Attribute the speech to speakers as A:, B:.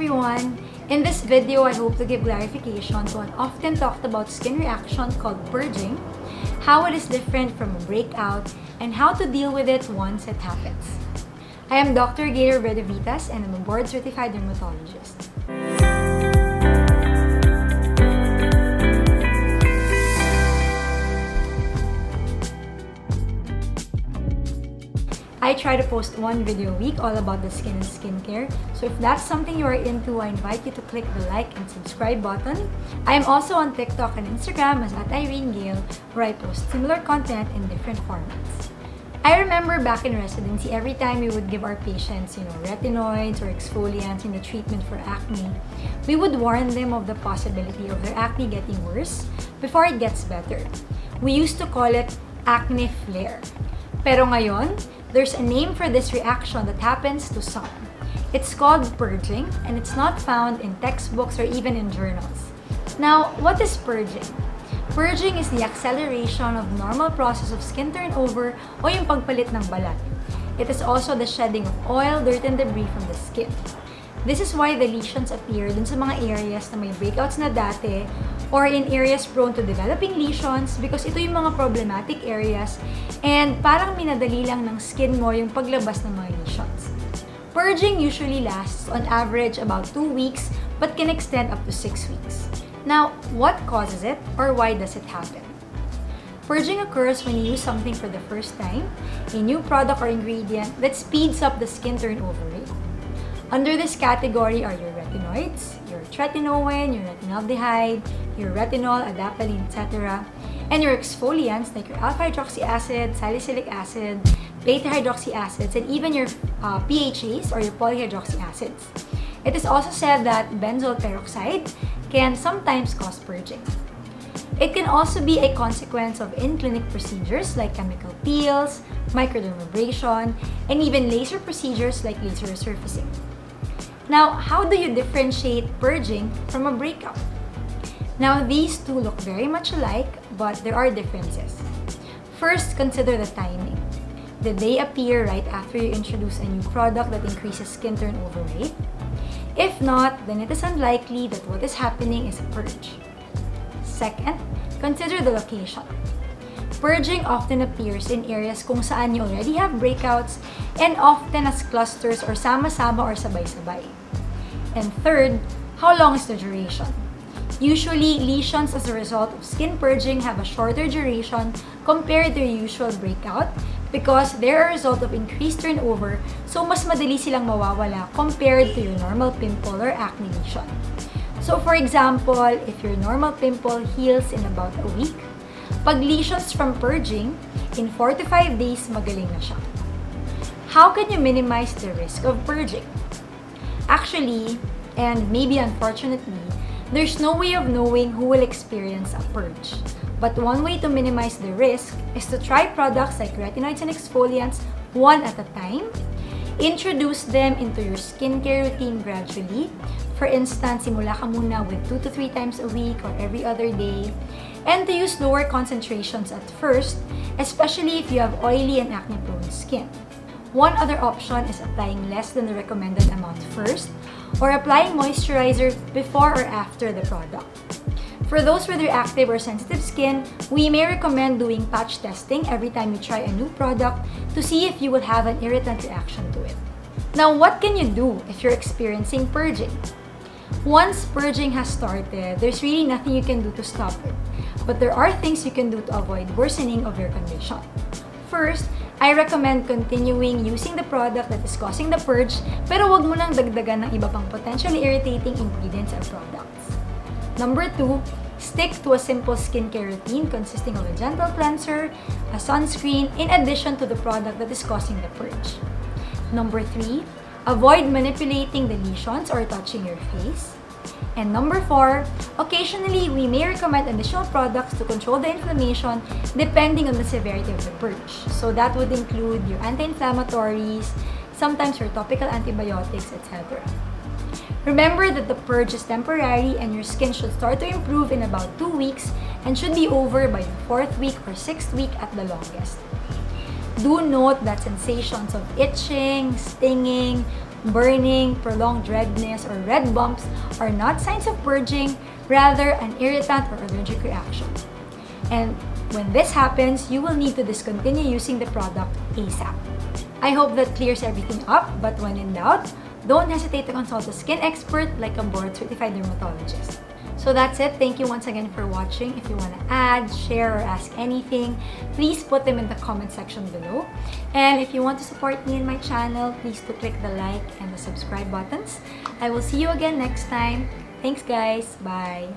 A: everyone! In this video, I hope to give clarification to an often talked about skin reaction called purging, how it is different from a breakout, and how to deal with it once it happens. I am Dr. Gaile Robredo-Vitas and I'm a board-certified dermatologist. I try to post one video a week all about the skin and skincare. So if that's something you are into, I invite you to click the like and subscribe button. I am also on TikTok and Instagram as at Irene Gaile, where I post similar content in different formats. I remember back in residency, every time we would give our patients, you know, retinoids or exfoliants in the treatment for acne, we would warn them of the possibility of their acne getting worse before it gets better. We used to call it acne flare. Pero ngayon, there's a name for this reaction that happens to some. It's called purging and it's not found in textbooks or even in journals. Now, what is purging? Purging is the acceleration of normal process of skin turnover o yung pagpalit ng balat. It is also the shedding of oil, dirt, and debris from the skin. This is why the lesions appear dun sa mga areas na may breakouts na dati or in areas prone to developing lesions because ito yung mga problematic areas and parang minadali lang ng skin mo yung paglabas ng mga lesions. Purging usually lasts on average about 2 weeks but can extend up to 6 weeks. Now, what causes it or why does it happen? Purging occurs when you use something for the first time, a new product or ingredient that speeds up the skin turnover rate. Under this category are your retinoids, your tretinoin, your retinaldehyde, your retinol, adapalene, etc. And your exfoliants like your alpha-hydroxy acid, salicylic acid, beta-hydroxy acids, and even your uh, PHAs or your polyhydroxy acids. It is also said that benzoyl peroxide can sometimes cause purging. It can also be a consequence of in-clinic procedures like chemical peels, microdermabrasion, and even laser procedures like laser resurfacing. Now, how do you differentiate purging from a breakout? Now, these two look very much alike, but there are differences. First, consider the timing. Did they appear right after you introduce a new product that increases skin turnover rate? If not, then it is unlikely that what is happening is a purge. Second, consider the location. Purging often appears in areas kung saan you already have breakouts and often as clusters or sama-sama or sabay-sabay. And third, how long is the duration? Usually, lesions as a result of skin purging have a shorter duration compared to usual breakout because they're a result of increased turnover so mas madali silang mawawala compared to your normal pimple or acne lesion. So for example, if your normal pimple heals in about a week, pag lesions from purging, in 4 to 5 days, magaling na siya. How can you minimize the risk of purging? Actually, and maybe unfortunately, there's no way of knowing who will experience a purge. But one way to minimize the risk is to try products like retinoids and exfoliants one at a time. Introduce them into your skincare routine gradually. For instance, simula ka muna with 2 to 3 times a week or every other day and to use lower concentrations at first, especially if you have oily and acne-prone skin. One other option is applying less than the recommended amount first, or applying moisturizer before or after the product. For those with reactive or sensitive skin, we may recommend doing patch testing every time you try a new product to see if you will have an irritant reaction to it. Now, what can you do if you're experiencing purging? Once purging has started, there's really nothing you can do to stop it. But there are things you can do to avoid worsening of your condition. First, I recommend continuing using the product that is causing the purge, pero wag mo lang dagdagan ng iba pang potentially irritating ingredients and products. Number two, stick to a simple skincare routine consisting of a gentle cleanser, a sunscreen, in addition to the product that is causing the purge. Number three, avoid manipulating the lesions or touching your face. And number four, occasionally we may recommend additional products to control the inflammation depending on the severity of the purge. So that would include your anti-inflammatories, sometimes your topical antibiotics, etc. Remember that the purge is temporary and your skin should start to improve in about 2 weeks and should be over by the 4th week or 6th week at the longest. Do note that sensations of itching, stinging, burning, prolonged redness, or red bumps are not signs of purging, rather an irritant or allergic reaction. And when this happens, you will need to discontinue using the product ASAP. I hope that clears everything up, but when in doubt, don't hesitate to consult a skin expert like a board-certified dermatologist. So that's it. Thank you once again for watching. If you want to add, share, or ask anything, please put them in the comment section below. And if you want to support me and my channel, please do click the like and the subscribe buttons. I will see you again next time. Thanks guys. Bye.